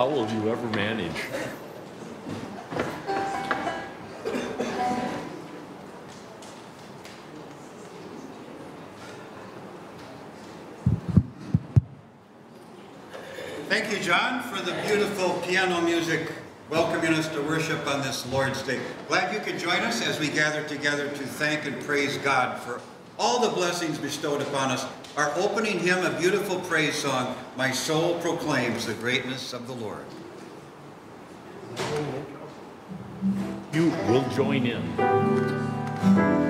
how will you ever manage? Thank you, John, for the beautiful piano music welcoming us to worship on this Lord's Day. Glad you could join us as we gather together to thank and praise God for all the blessings bestowed upon us. Our opening hymn, a beautiful praise song, My Soul Proclaims the Greatness of the Lord. You will join in.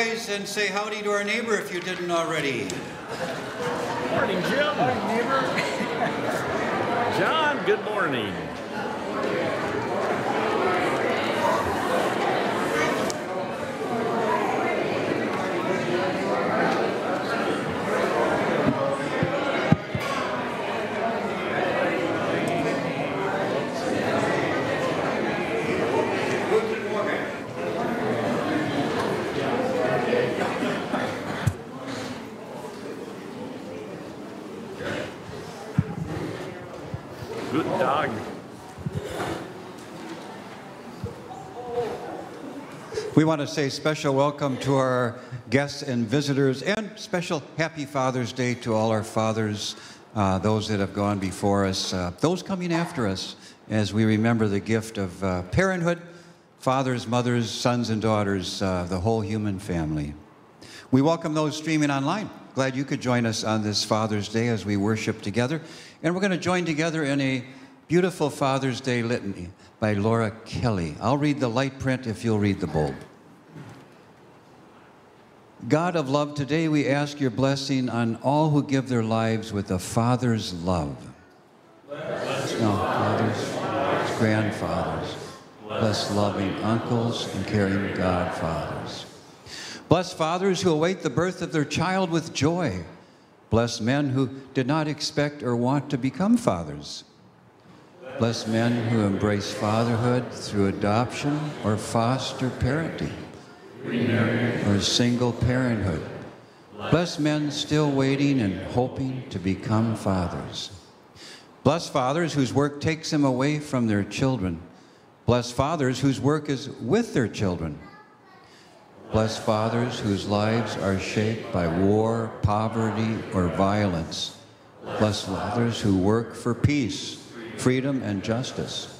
Rise and say howdy to our neighbor if you didn't already. Morning, Jim. Morning, neighbor. John, good morning. Good dog. We want to say special welcome to our guests and visitors, and special happy Father's Day to all our fathers, uh, those that have gone before us, uh, those coming after us, as we remember the gift of uh, parenthood, fathers, mothers, sons, and daughters, uh, the whole human family. We welcome those streaming online. Glad you could join us on this Father's Day as we worship together. And we're going to join together in a beautiful Father's Day litany by Laura Kelly. I'll read the light print if you'll read the bold. God of love, today we ask your blessing on all who give their lives with a father's love. Bless no, fathers, grandfathers, bless loving uncles and caring godfathers. Bless fathers who await the birth of their child with joy. Bless men who did not expect or want to become fathers. Bless men who embrace fatherhood through adoption or foster parenting or single parenthood. Bless men still waiting and hoping to become fathers. Bless fathers whose work takes them away from their children. Bless fathers whose work is with their children. Bless fathers whose lives are shaped by war, poverty, or violence. Bless fathers who work for peace, freedom, and justice.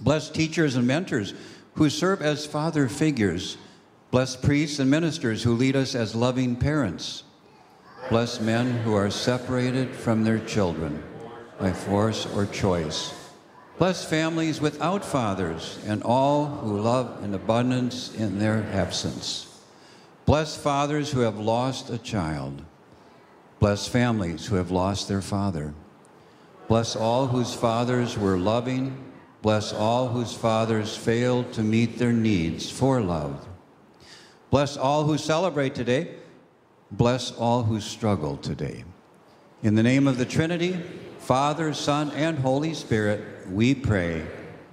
Bless teachers and mentors who serve as father figures. Bless priests and ministers who lead us as loving parents. Bless men who are separated from their children by force or choice. Bless families without fathers and all who love in abundance in their absence. Bless fathers who have lost a child. Bless families who have lost their father. Bless all whose fathers were loving. Bless all whose fathers failed to meet their needs for love. Bless all who celebrate today. Bless all who struggle today. In the name of the Trinity, Father, Son, and Holy Spirit, we pray.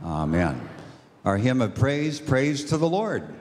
Amen. Our hymn of praise, praise to the Lord.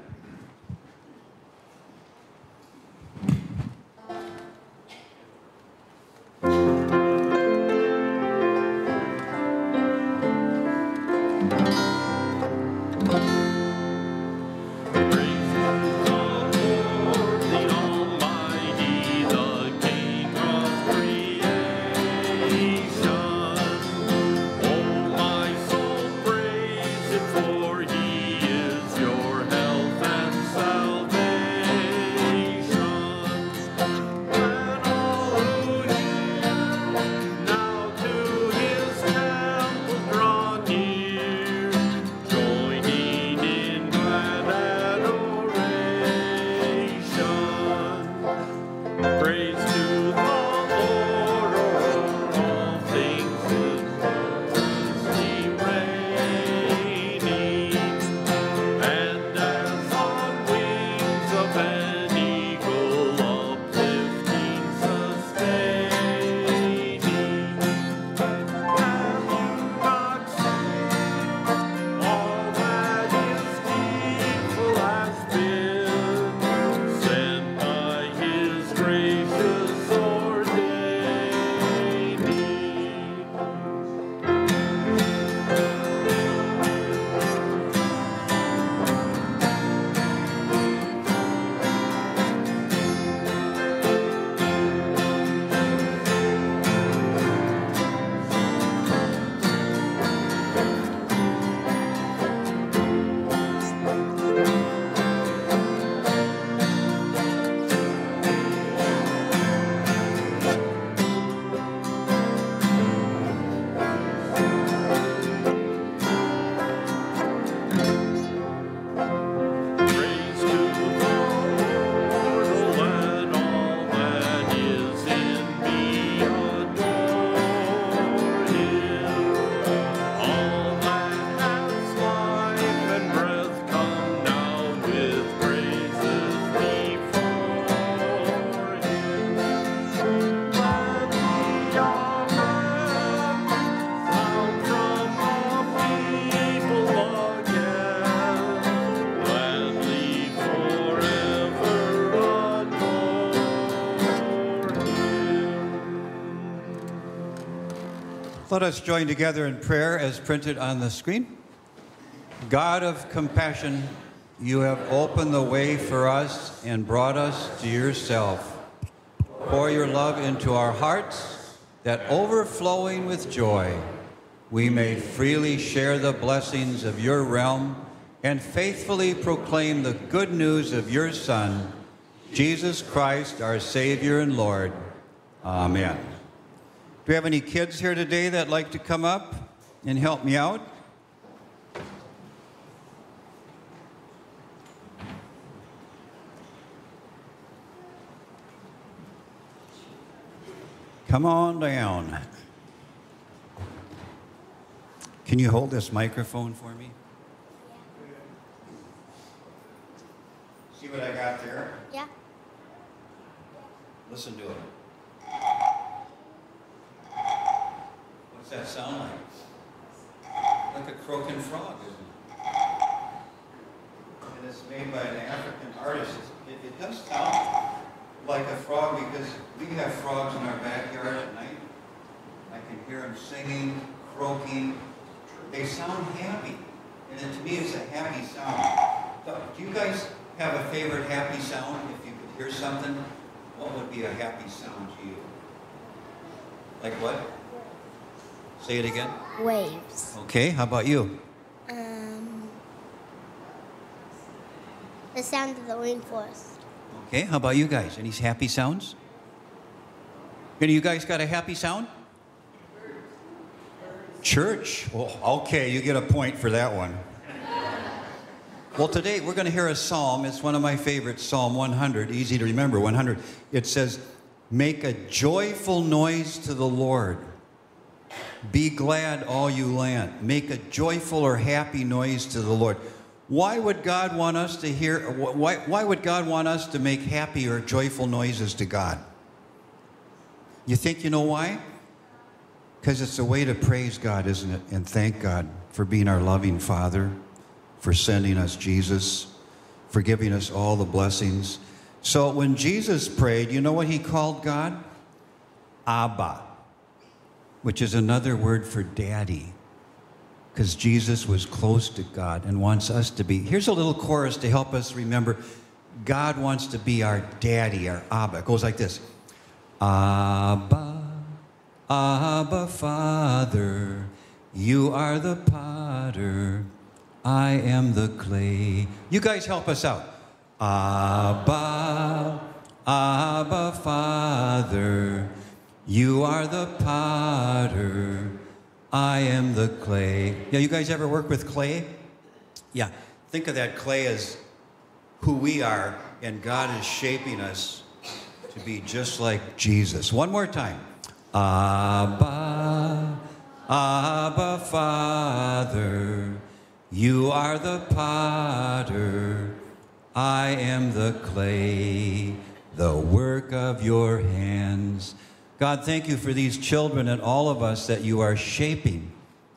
Let us join together in prayer as printed on the screen. God of compassion, you have opened the way for us and brought us to yourself. Pour your love into our hearts, that overflowing with joy, we may freely share the blessings of your realm and faithfully proclaim the good news of your Son, Jesus Christ, our Savior and Lord. Amen. Do we have any kids here today that like to come up and help me out? Come on down. Can you hold this microphone for me? See what I got there? Yeah. Listen to it. What's that sound like? Like a croaking frog, isn't it? And it's made by an African artist. It, it does sound like a frog because we have frogs in our backyard at night. I can hear them singing, croaking. They sound happy. And it, to me, it's a happy sound. Do you guys have a favorite happy sound? If you could hear something, what would be a happy sound to you? Like what? Say it again. Waves. Okay, how about you? Um, the sound of the rainforest. Okay, how about you guys? Any happy sounds? Any of you guys got a happy sound? Church. Oh, okay, you get a point for that one. Well, today we're going to hear a psalm. It's one of my favorites, Psalm 100. Easy to remember, 100. It says, Make a joyful noise to the Lord. Be glad, all you land. Make a joyful or happy noise to the Lord. Why would God want us to hear, why, why would God want us to make happy or joyful noises to God? You think you know why? Because it's a way to praise God, isn't it? And thank God for being our loving Father, for sending us Jesus, for giving us all the blessings. So when Jesus prayed, you know what he called God? Abba, which is another word for daddy. Because Jesus was close to God and wants us to be. Here's a little chorus to help us remember God wants to be our daddy, our Abba. It goes like this Abba, Abba, Father, you are the potter, I am the clay. You guys help us out. Abba, Abba, Father, you are the potter, I am the clay. Yeah, you guys ever work with clay? Yeah, think of that clay as who we are, and God is shaping us to be just like Jesus. One more time. Abba, Abba, Father, you are the potter, I am the clay, the work of your hands. God, thank you for these children and all of us that you are shaping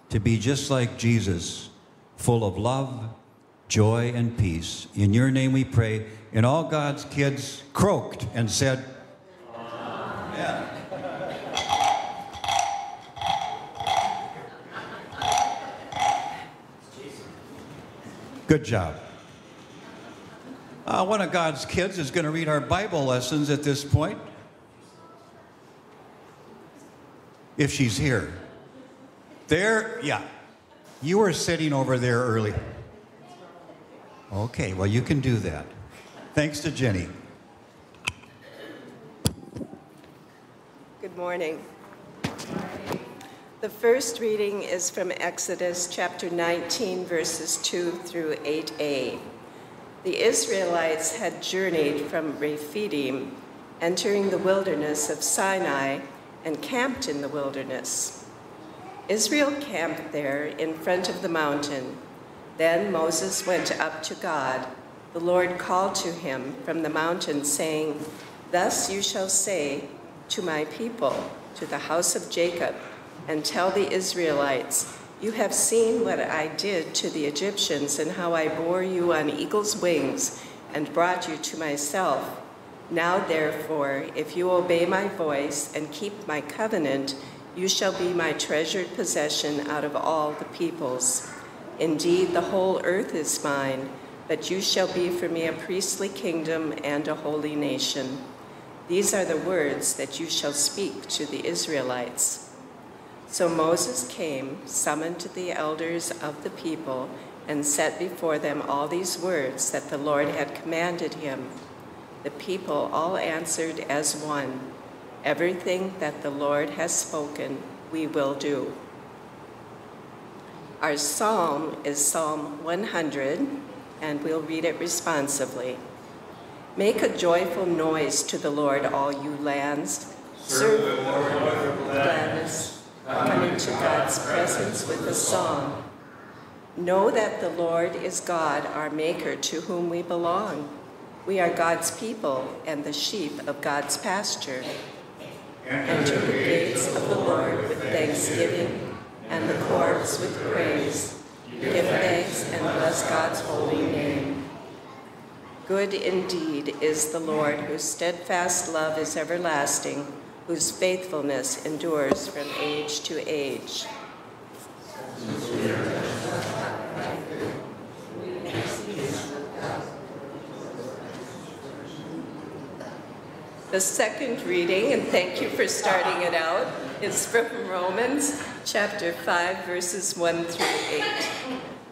to be just like Jesus, full of love, joy, and peace. In your name we pray. And all God's kids croaked and said, Amen. Good job. Uh, one of God's kids is going to read our Bible lessons at this point. If she's here. There, yeah. You were sitting over there early. Okay, well, you can do that. Thanks to Jenny. Good morning. The first reading is from Exodus chapter 19, verses 2 through 8a. The Israelites had journeyed from Rephidim, entering the wilderness of Sinai, and camped in the wilderness. Israel camped there in front of the mountain. Then Moses went up to God. The Lord called to him from the mountain, saying, Thus you shall say to my people, to the house of Jacob, and tell the Israelites, You have seen what I did to the Egyptians, and how I bore you on eagle's wings and brought you to myself. Now, therefore, if you obey my voice and keep my covenant, you shall be my treasured possession out of all the peoples. Indeed, the whole earth is mine, but you shall be for me a priestly kingdom and a holy nation. These are the words that you shall speak to the Israelites. So Moses came, summoned the elders of the people, and set before them all these words that the Lord had commanded him. The people all answered as one Everything that the Lord has spoken, we will do. Our psalm is Psalm 100, and we'll read it responsively. Make a joyful noise to the Lord, all you lands. Serve the Lord with gladness. Come into God's presence with a song. Know that the Lord is God, our Maker, to whom we belong. We are God's people and the sheep of God's pasture. Enter the gates of the Lord with thanksgiving and the courts with praise. Give thanks and bless God's holy name. Good indeed is the Lord, whose steadfast love is everlasting, whose faithfulness endures from age to age. The second reading, and thank you for starting it out, is from Romans chapter 5, verses 1 through 8.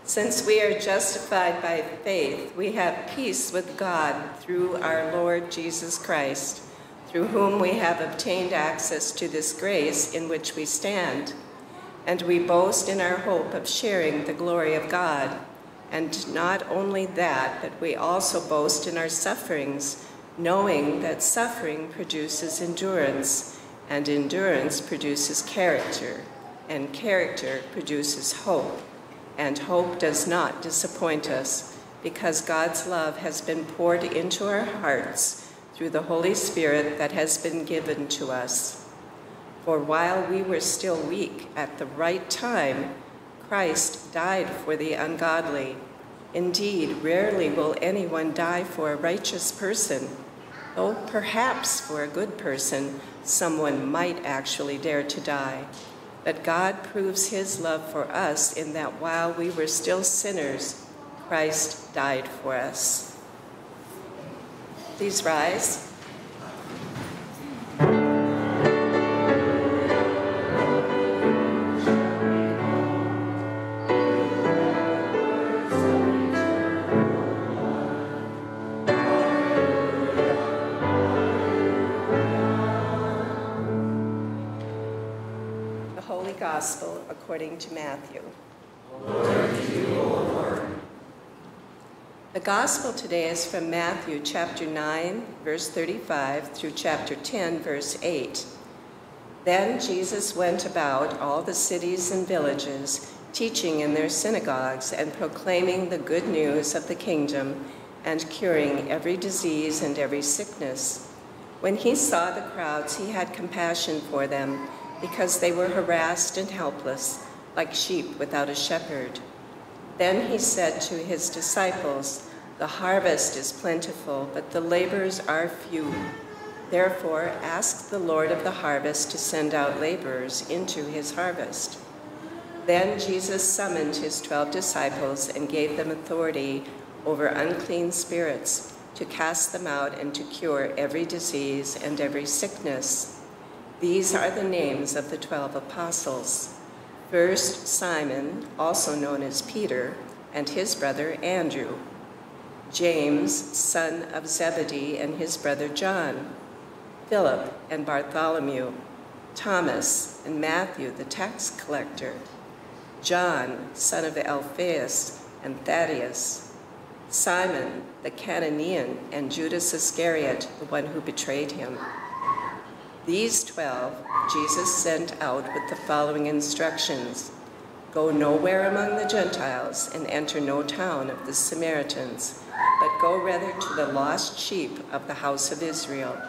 Since we are justified by faith, we have peace with God through our Lord Jesus Christ, through whom we have obtained access to this grace in which we stand. And we boast in our hope of sharing the glory of God. And not only that, but we also boast in our sufferings knowing that suffering produces endurance, and endurance produces character, and character produces hope. And hope does not disappoint us, because God's love has been poured into our hearts through the Holy Spirit that has been given to us. For while we were still weak at the right time, Christ died for the ungodly. Indeed, rarely will anyone die for a righteous person though perhaps for a good person, someone might actually dare to die. But God proves his love for us in that while we were still sinners, Christ died for us. Please rise. According to Matthew. the Gospel today is from Matthew chapter 9, verse 35 through chapter 10, verse 8. Then Jesus went about all the cities and villages, teaching in their synagogues and proclaiming the good news of the kingdom and curing every disease and every sickness. When he saw the crowds, he had compassion for them because they were harassed and helpless, like sheep without a shepherd. Then he said to his disciples, The harvest is plentiful, but the laborers are few. Therefore, ask the Lord of the harvest to send out laborers into his harvest. Then Jesus summoned his twelve disciples and gave them authority over unclean spirits to cast them out and to cure every disease and every sickness. These are the names of the twelve apostles. First, Simon, also known as Peter, and his brother Andrew. James, son of Zebedee, and his brother John. Philip and Bartholomew. Thomas and Matthew, the tax collector. John, son of Alphaeus, and Thaddeus. Simon, the Cananean, and Judas Iscariot, the one who betrayed him. These twelve Jesus sent out with the following instructions Go nowhere among the Gentiles and enter no town of the Samaritans, but go rather to the lost sheep of the house of Israel.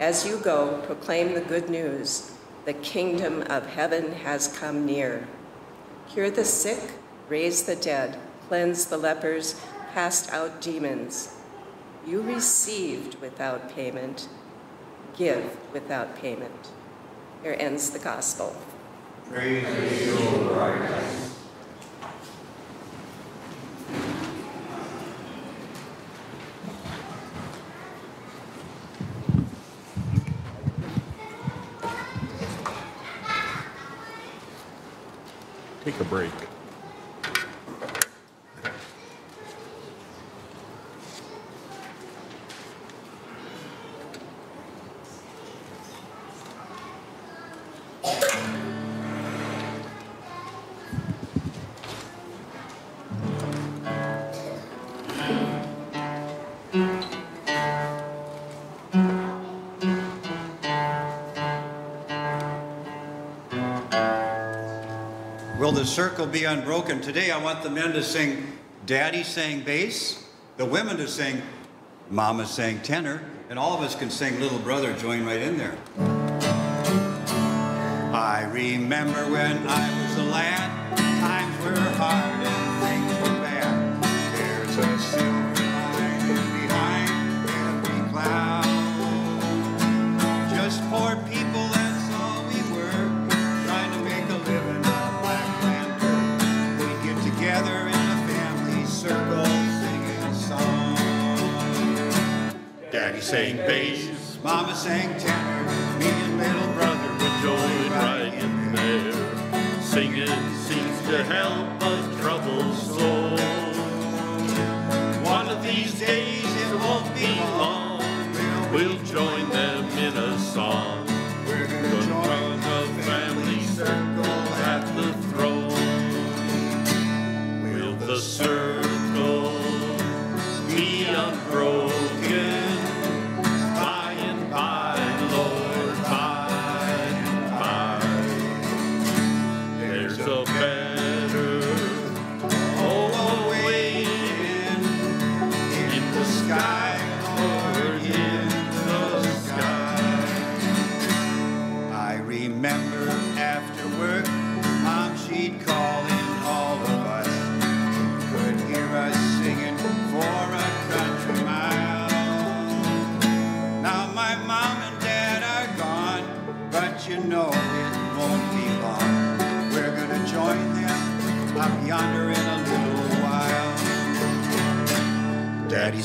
As you go, proclaim the good news the kingdom of heaven has come near. Cure the sick, raise the dead, cleanse the lepers, cast out demons. You received without payment give without payment. Here ends the gospel. Praise you, Lord. Take a break. Circle be unbroken? Today I want the men to sing Daddy sang bass, the women to sing Mama sang tenor, and all of us can sing Little Brother, join right in there. I remember when I was a lad, sang bass, Mama sang tenor, me and little brother would join right in there. Singing seems to help us troubled soul.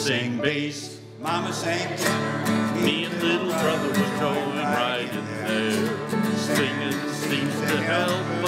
Sang bass, Mama sang tenor. Me and little brother was going right in there. Singing seems to help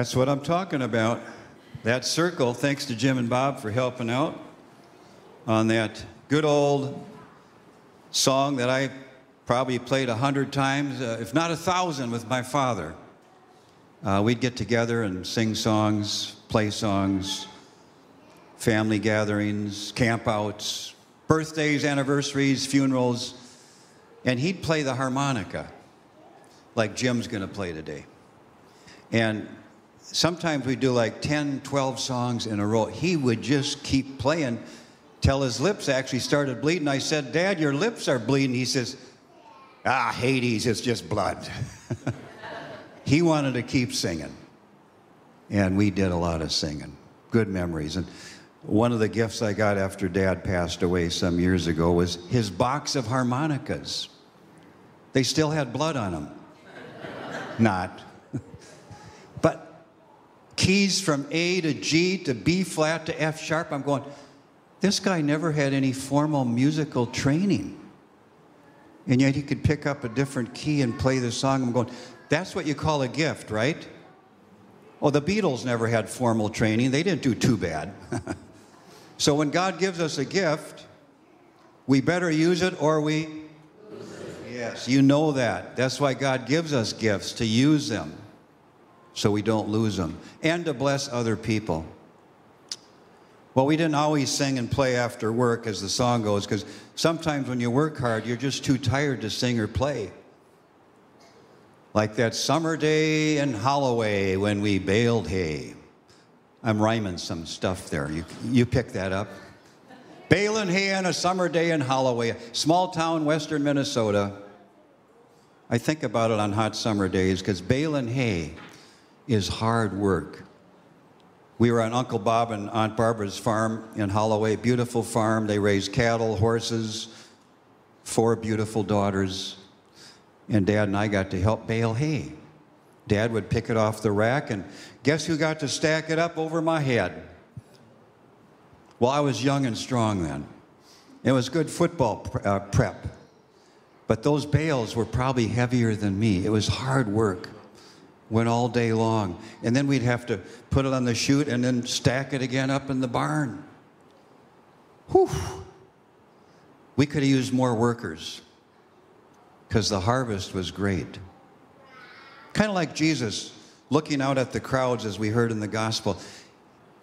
That's what I'm talking about. That circle, thanks to Jim and Bob for helping out on that good old song that I probably played a hundred times, uh, if not a thousand, with my father. Uh, we'd get together and sing songs, play songs, family gatherings, campouts, birthdays, anniversaries, funerals, and he'd play the harmonica like Jim's going to play today. And sometimes we do like 10, 12 songs in a row. He would just keep playing till his lips actually started bleeding. I said, Dad, your lips are bleeding. He says, Ah, Hades, it's just blood. he wanted to keep singing. And we did a lot of singing. Good memories. And one of the gifts I got after Dad passed away some years ago was his box of harmonicas. They still had blood on them. Not. Keys from A to G to B flat to F sharp, I'm going, this guy never had any formal musical training. And yet he could pick up a different key and play the song. I'm going, that's what you call a gift, right? Oh, the Beatles never had formal training. They didn't do too bad. so when God gives us a gift, we better use it or we. Yes, you know that. That's why God gives us gifts to use them so we don't lose them and to bless other people. Well, we didn't always sing and play after work, as the song goes, because sometimes when you work hard, you're just too tired to sing or play. Like that summer day in Holloway when we baled hay. I'm rhyming some stuff there. You, you pick that up. Baling hay on a summer day in Holloway, small town, western Minnesota. I think about it on hot summer days because baling hay is hard work. We were on Uncle Bob and Aunt Barbara's farm in Holloway, beautiful farm. They raised cattle, horses, four beautiful daughters. And Dad and I got to help bale hay. Dad would pick it off the rack, and guess who got to stack it up over my head? Well, I was young and strong then. It was good football uh, prep. But those bales were probably heavier than me. It was hard work. Went all day long. And then we'd have to put it on the chute and then stack it again up in the barn. Whew. We could have used more workers because the harvest was great. Kind of like Jesus looking out at the crowds as we heard in the gospel.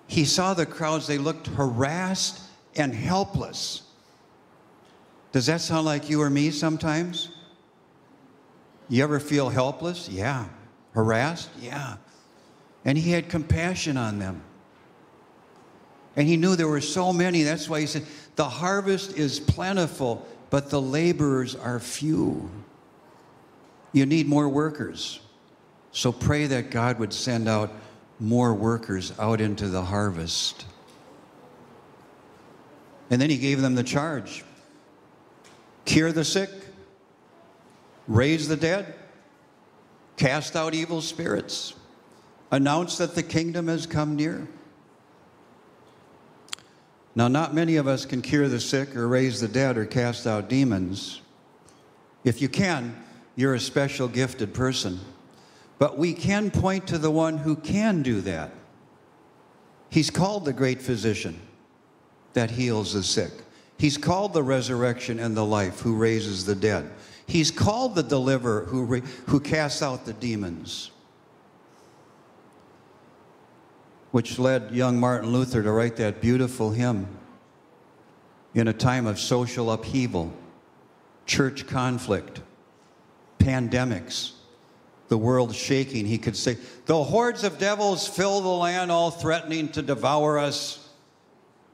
he saw the crowds, they looked harassed and helpless. Does that sound like you or me sometimes? You ever feel helpless? Yeah. Harassed? Yeah. And he had compassion on them. And he knew there were so many. That's why he said, The harvest is plentiful, but the laborers are few. You need more workers. So pray that God would send out more workers out into the harvest. And then he gave them the charge cure the sick, raise the dead, cast out evil spirits, announce that the kingdom has come near. Now, not many of us can cure the sick or raise the dead or cast out demons. If you can, you're a special gifted person. But we can point to the one who can do that. He's called the great physician that heals the sick. He's called the resurrection and the life who raises the dead. He's called the deliverer who, re, who casts out the demons. Which led young Martin Luther to write that beautiful hymn in a time of social upheaval, church conflict, pandemics, the world shaking. He could say, The hordes of devils fill the land, all threatening to devour us.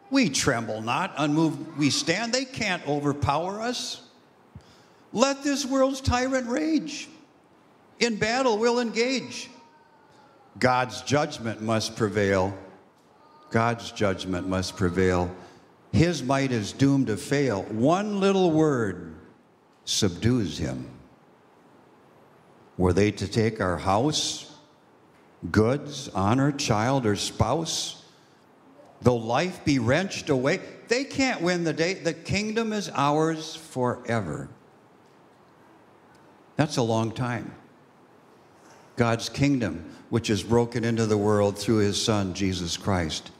We tremble not, unmoved we stand. They can't overpower us. Let this world's tyrant rage. In battle, we'll engage. God's judgment must prevail. God's judgment must prevail. His might is doomed to fail. One little word subdues him. Were they to take our house, goods, honor, child, or spouse? Though life be wrenched away, they can't win the day. The kingdom is ours forever. That's a long time. God's kingdom, which is broken into the world through his Son, Jesus Christ,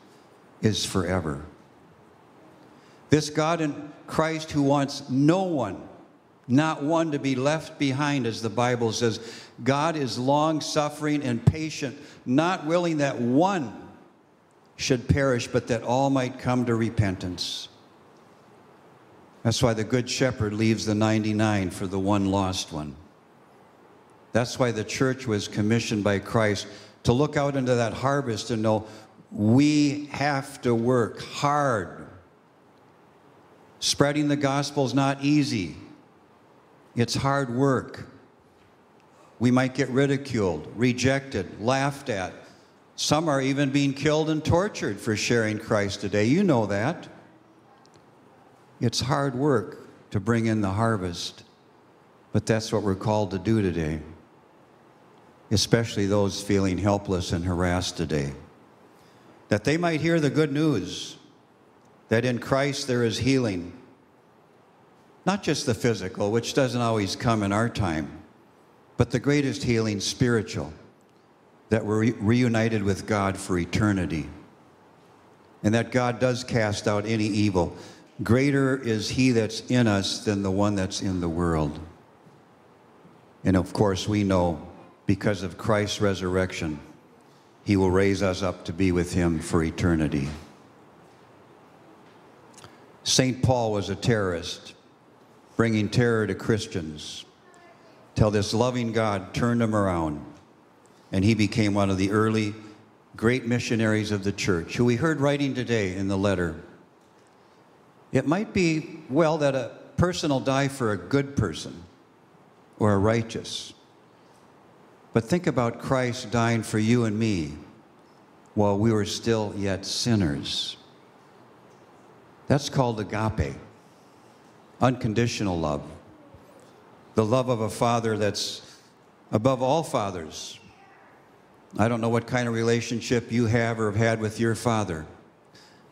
is forever. This God in Christ who wants no one not one to be left behind, as the Bible says. God is long suffering and patient, not willing that one should perish, but that all might come to repentance. That's why the Good Shepherd leaves the 99 for the one lost one. That's why the church was commissioned by Christ to look out into that harvest and know we have to work hard. Spreading the gospel is not easy. It's hard work. We might get ridiculed, rejected, laughed at. Some are even being killed and tortured for sharing Christ today. You know that. It's hard work to bring in the harvest, but that's what we're called to do today, especially those feeling helpless and harassed today. That they might hear the good news that in Christ there is healing not just the physical, which doesn't always come in our time, but the greatest healing, spiritual, that we're re- reunited with God for eternity. And that God does cast out any evil. Greater is He that's in us than the one that's in the world. And of course, we know because of Christ's resurrection, He will raise us up to be with Him for eternity. St. Paul was a terrorist bringing terror to Christians till this loving God turned him around and he became one of the early great missionaries of the church, who we heard writing today in the letter. It might be, well, that a person will die for a good person or a righteous. But think about Christ dying for you and me while we were still yet sinners. That's called agape unconditional love, the love of a father that's above all fathers. I don't know what kind of relationship you have or have had with your father,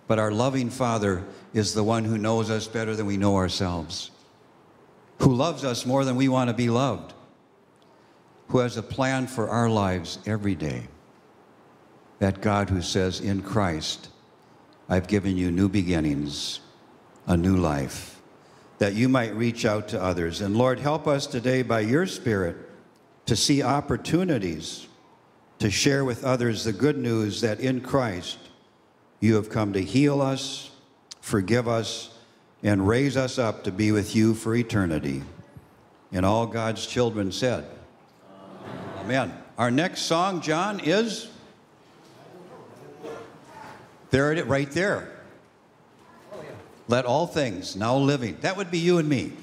but our loving father is the one who knows us better than we know ourselves, who loves us more than we want to be loved, who has a plan for our lives every day. That God who says, In Christ, I've given you new beginnings, a new life that you might reach out to others. And Lord, help us today by your Spirit to see opportunities to share with others the good news that in Christ You have come to heal us, forgive us, and raise us up to be with you for eternity. And all God's children said, Amen. Our next song, John, is there it right there. Let all things now living. That would be you and me.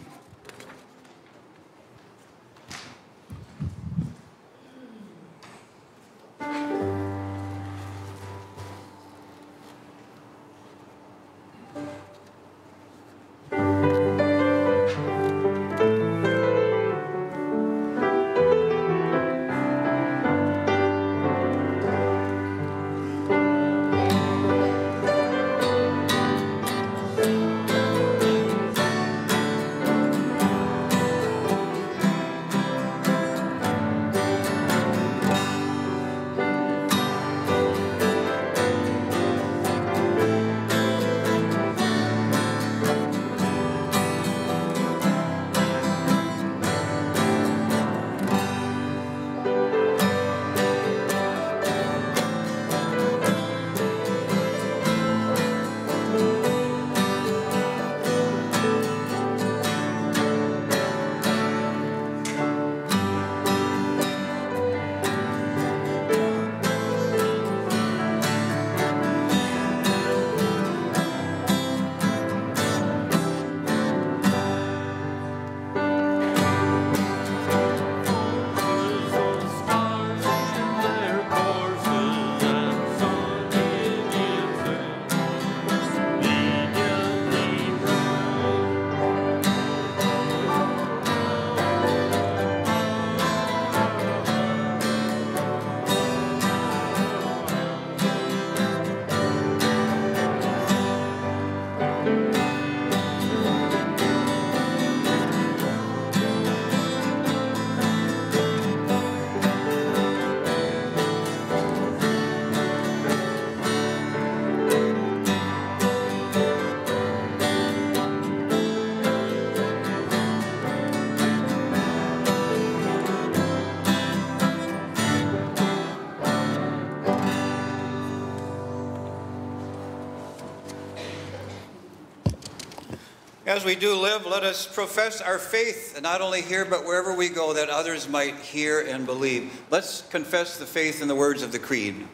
As we do live, let us profess our faith, not only here, but wherever we go, that others might hear and believe. Let's confess the faith in the words of the Creed.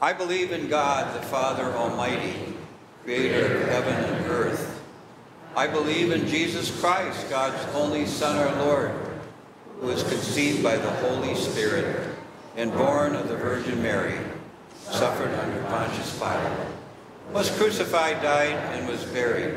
I believe in God, the Father Almighty, creator of heaven and earth. I believe in Jesus Christ, God's only Son, our Lord, who was conceived by the Holy Spirit and born of the Virgin Mary, suffered under Pontius Pilate, was crucified, died, and was buried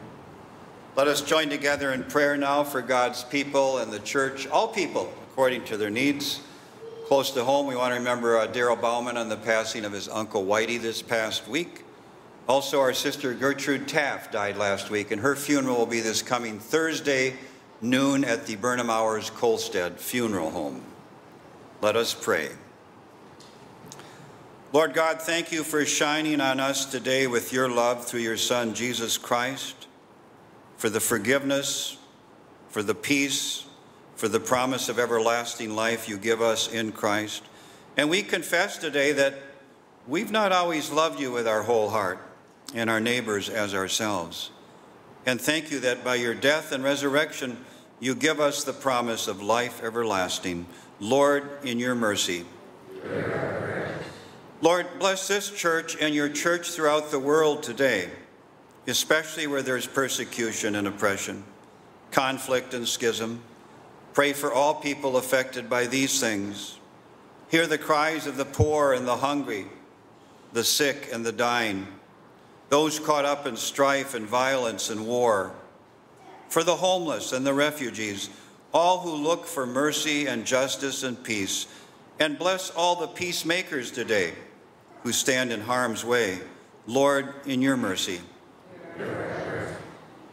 Let us join together in prayer now for God's people and the church, all people, according to their needs. Close to home, we want to remember uh, Daryl Bauman on the passing of his uncle Whitey this past week. Also, our sister Gertrude Taft died last week, and her funeral will be this coming Thursday, noon, at the Burnham Hours Colstead Funeral Home. Let us pray. Lord God, thank you for shining on us today with your love through your Son, Jesus Christ for the forgiveness, for the peace, for the promise of everlasting life you give us in Christ. And we confess today that we've not always loved you with our whole heart and our neighbors as ourselves. And thank you that by your death and resurrection, you give us the promise of life everlasting. Lord, in your mercy. Lord, bless this church and your church throughout the world today especially where there's persecution and oppression, conflict and schism. Pray for all people affected by these things. Hear the cries of the poor and the hungry, the sick and the dying, those caught up in strife and violence and war. For the homeless and the refugees, all who look for mercy and justice and peace. And bless all the peacemakers today who stand in harm's way. Lord, in your mercy.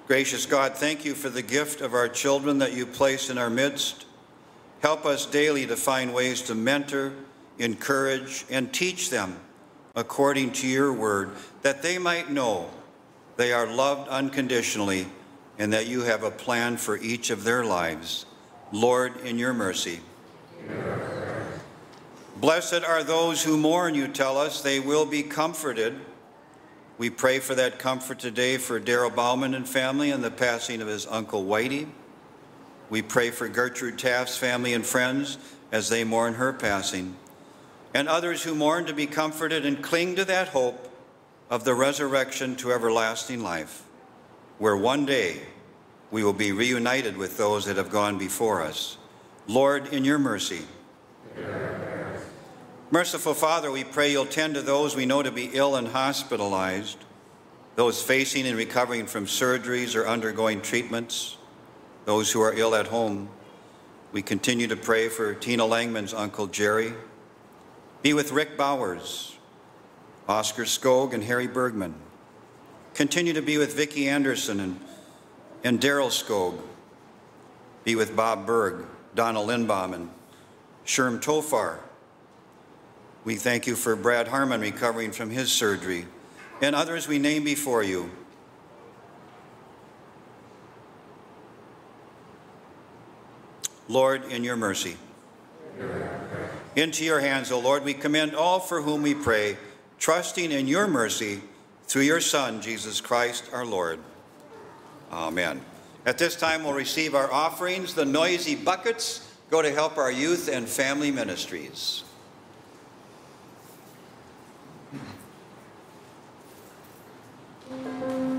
Gracious God, thank you for the gift of our children that you place in our midst. Help us daily to find ways to mentor, encourage, and teach them according to your word, that they might know they are loved unconditionally and that you have a plan for each of their lives. Lord, in your mercy. Blessed are those who mourn, you tell us, they will be comforted. We pray for that comfort today for Daryl Bauman and family and the passing of his uncle Whitey. We pray for Gertrude Taft's family and friends as they mourn her passing, and others who mourn to be comforted and cling to that hope of the resurrection to everlasting life, where one day we will be reunited with those that have gone before us. Lord, in your mercy. Merciful Father, we pray you'll tend to those we know to be ill and hospitalized, those facing and recovering from surgeries or undergoing treatments, those who are ill at home. We continue to pray for Tina Langman's Uncle Jerry. Be with Rick Bowers, Oscar Skog, and Harry Bergman. Continue to be with Vicki Anderson and, and Daryl Skog. Be with Bob Berg, Donna Lindbaum, and Sherm Tofar. We thank you for Brad Harmon recovering from his surgery and others we name before you. Lord, in your mercy. Into your hands, O Lord, we commend all for whom we pray, trusting in your mercy through your Son, Jesus Christ our Lord. Amen. At this time, we'll receive our offerings. The noisy buckets go to help our youth and family ministries. Our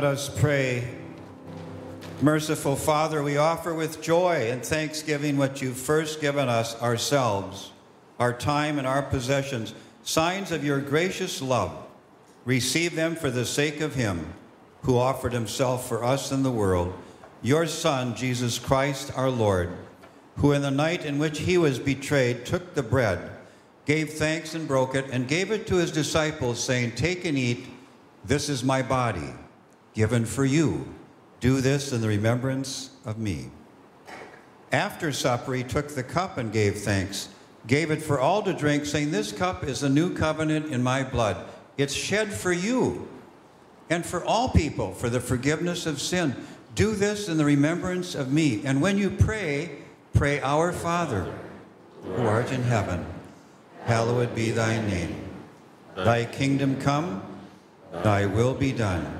Let us pray. Merciful Father, we offer with joy and thanksgiving what you've first given us ourselves, our time and our possessions, signs of your gracious love. Receive them for the sake of him who offered himself for us in the world, your Son, Jesus Christ our Lord, who in the night in which he was betrayed took the bread, gave thanks and broke it, and gave it to his disciples, saying, Take and eat, this is my body, given for you. Do this in the remembrance of me. After supper, he took the cup and gave thanks, gave it for all to drink, saying, This cup is a new covenant in my blood. It's shed for you and for all people for the forgiveness of sin. Do this in the remembrance of me. And when you pray, pray, Our Father, who art in heaven, hallowed be thy name. Thy kingdom come, thy will be done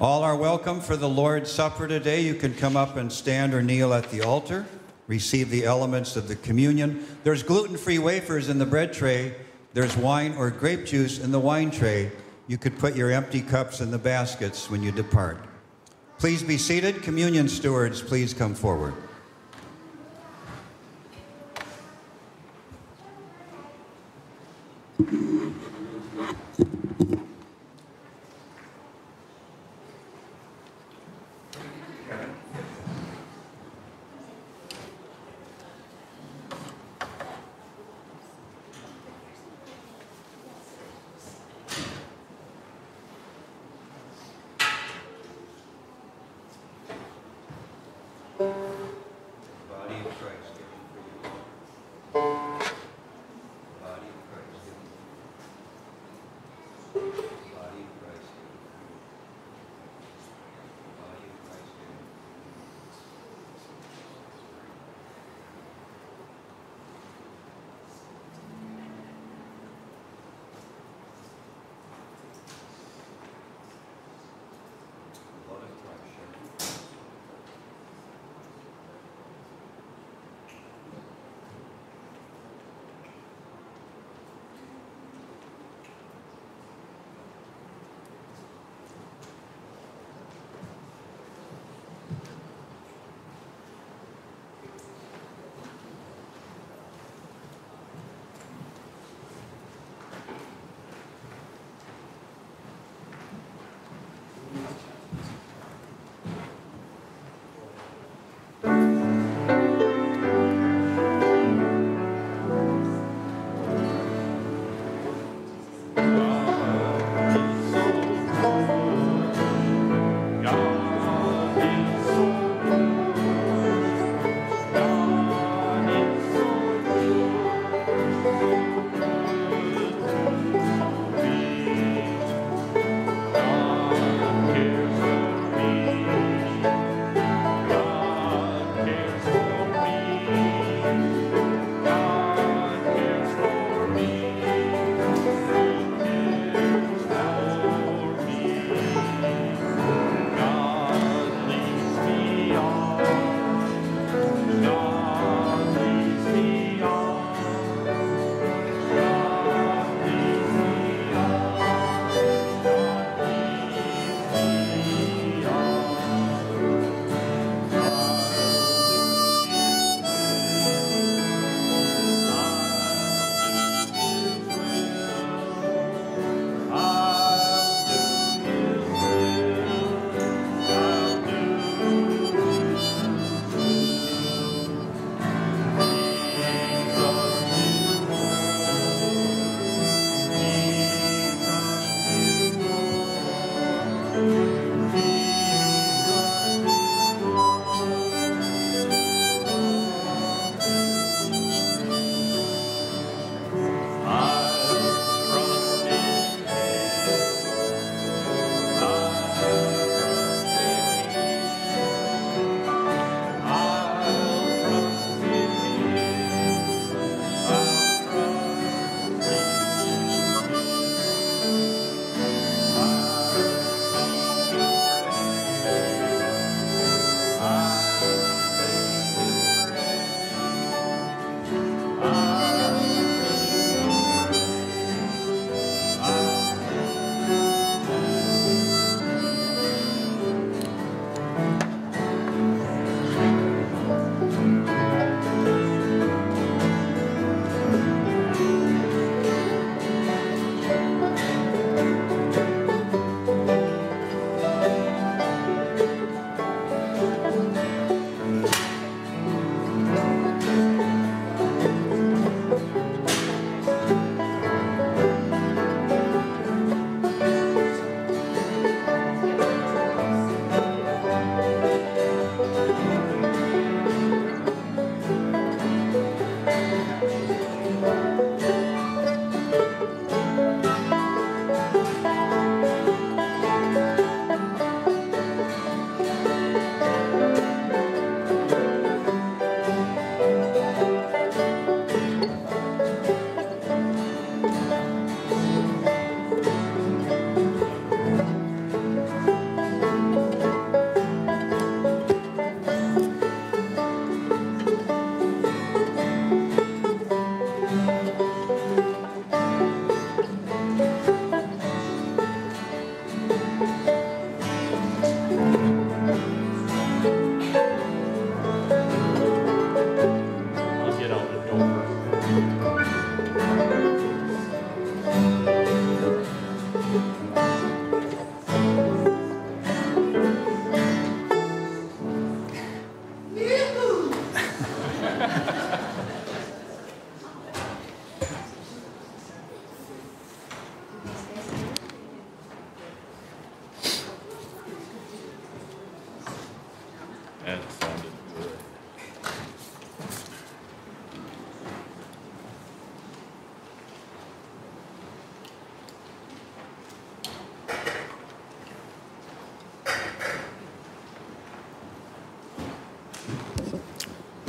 All are welcome for the Lord's Supper today. You can come up and stand or kneel at the altar, receive the elements of the communion. There's gluten free wafers in the bread tray, there's wine or grape juice in the wine tray. You could put your empty cups in the baskets when you depart. Please be seated. Communion stewards, please come forward.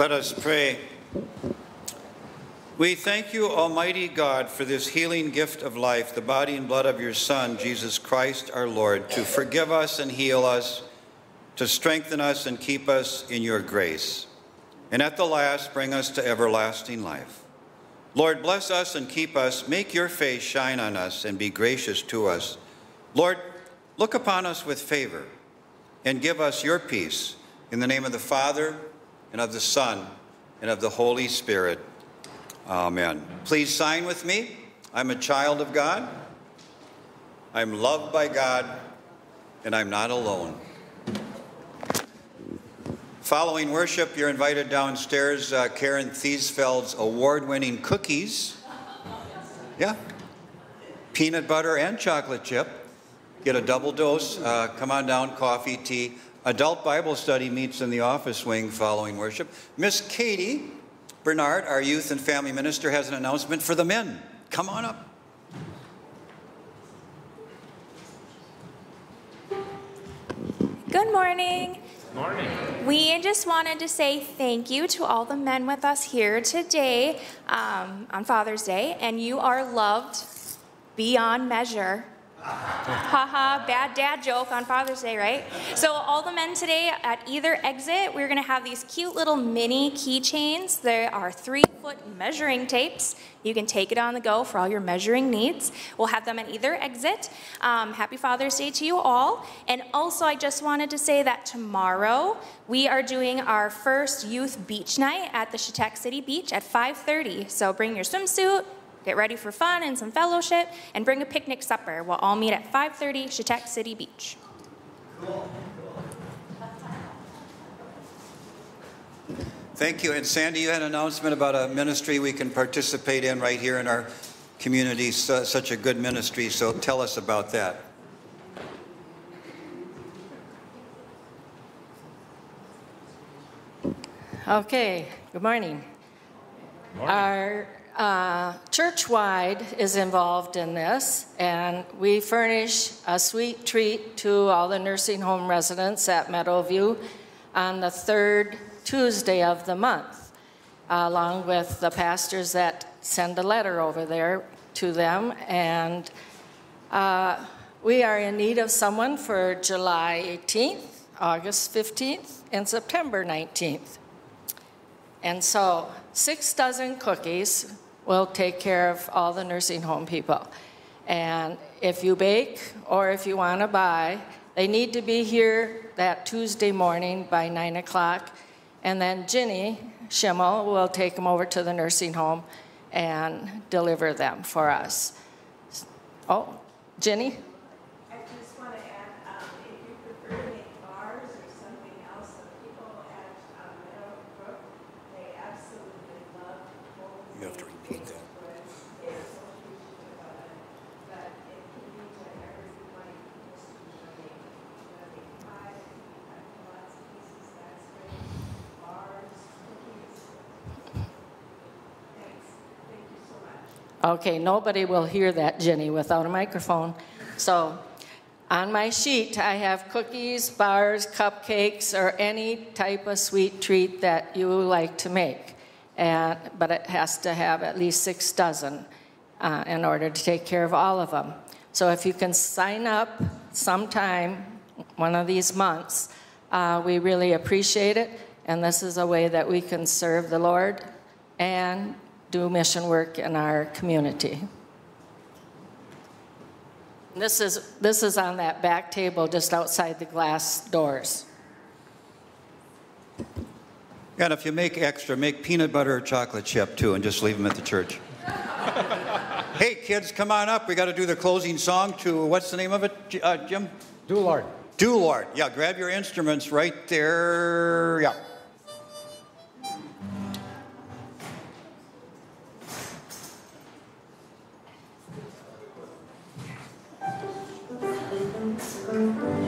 Let us pray. We thank you, Almighty God, for this healing gift of life, the body and blood of your Son, Jesus Christ our Lord, to forgive us and heal us, to strengthen us and keep us in your grace, and at the last bring us to everlasting life. Lord, bless us and keep us, make your face shine on us and be gracious to us. Lord, look upon us with favor and give us your peace. In the name of the Father, and of the Son, and of the Holy Spirit. Amen. Please sign with me. I'm a child of God. I'm loved by God, and I'm not alone. Following worship, you're invited downstairs. Uh, Karen Thiesfeld's award winning cookies. Yeah. Peanut butter and chocolate chip. Get a double dose. Uh, come on down, coffee, tea. Adult Bible study meets in the office wing following worship. Miss Katie Bernard, our youth and family minister, has an announcement for the men. Come on up. Good morning. Morning. We just wanted to say thank you to all the men with us here today um, on Father's Day, and you are loved beyond measure. Haha, bad dad joke on Father's Day, right? So, all the men today at either exit, we're gonna have these cute little mini keychains. They are three foot measuring tapes. You can take it on the go for all your measuring needs. We'll have them at either exit. Um, happy Father's Day to you all. And also, I just wanted to say that tomorrow we are doing our first youth beach night at the Chetek City Beach at 5:30. So bring your swimsuit, get ready for fun and some fellowship, and bring a picnic supper. We'll all meet at 5:30 Chetek City Beach. Thank you. And Sandy, you had an announcement about a ministry we can participate in right here in our community, su- such a good ministry. So tell us about that. Okay, good morning. Our uh, church-wide is involved in this, and we furnish a sweet treat to all the nursing home residents at Meadowview on the third Tuesday of the month, along with the pastors that send a letter over there to them. And uh, we are in need of someone for July 18th, August 15th, and September 19th. And so, six dozen cookies will take care of all the nursing home people. And if you bake or if you want to buy, they need to be here that Tuesday morning by 9 o'clock. And then Ginny Schimmel will take them over to the nursing home and deliver them for us. Oh, Ginny? I just want to add, um, if you prefer to make bars or something else, the people at um, Meadowbrook, they absolutely love homemade. You have to repeat that. bread. They're so appreciative of it. But it can be to everybody who's to donate. You know, they pie, you cut lots of pieces, that's great. Bars, cookies. Thanks. Thank you so much. Okay, nobody will hear that, Jenny, without a microphone. So, on my sheet, I have cookies, bars, cupcakes, or any type of sweet treat that you like to make. And, but it has to have at least six dozen uh, in order to take care of all of them. So, if you can sign up sometime, one of these months, uh, we really appreciate it. And this is a way that we can serve the Lord and do mission work in our community. This is, this is on that back table just outside the glass doors. And if you make extra, make peanut butter or chocolate chip too, and just leave them at the church. hey, kids, come on up. We got to do the closing song to what's the name of it, uh, Jim? Do Lord. Do Lord. Yeah, grab your instruments right there. Yeah. Música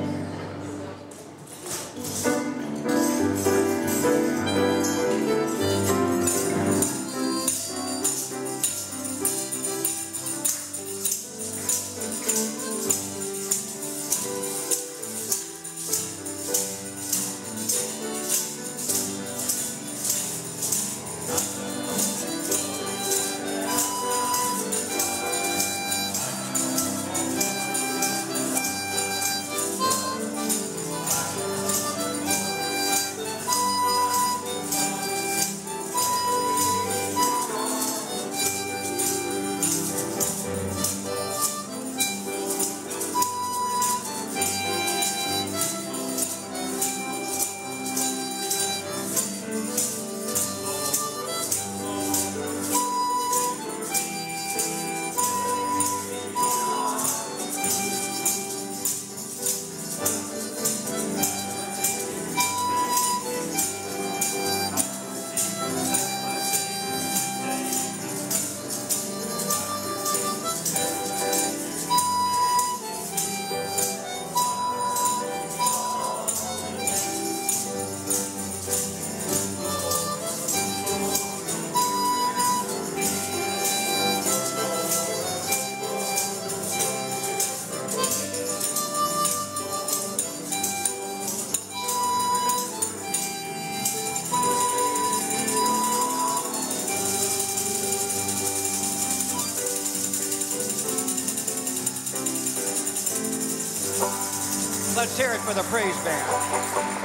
Let's it for the praise band.